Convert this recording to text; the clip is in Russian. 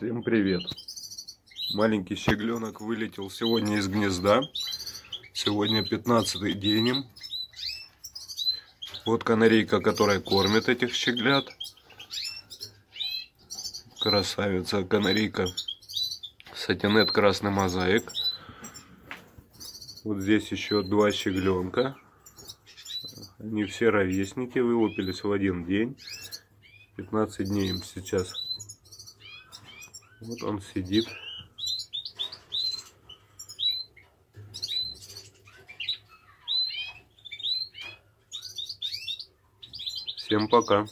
Всем привет! Маленький щегленок вылетел сегодня из гнезда. Сегодня 15 день им. Вот канарейка, которая кормит этих щеглят. Красавица канарейка. Сатинет красный мозаик. Вот здесь еще два щегленка. Они все ровесники, вылупились в один день. 15 дней им сейчас. Вот он сидит. Всем пока.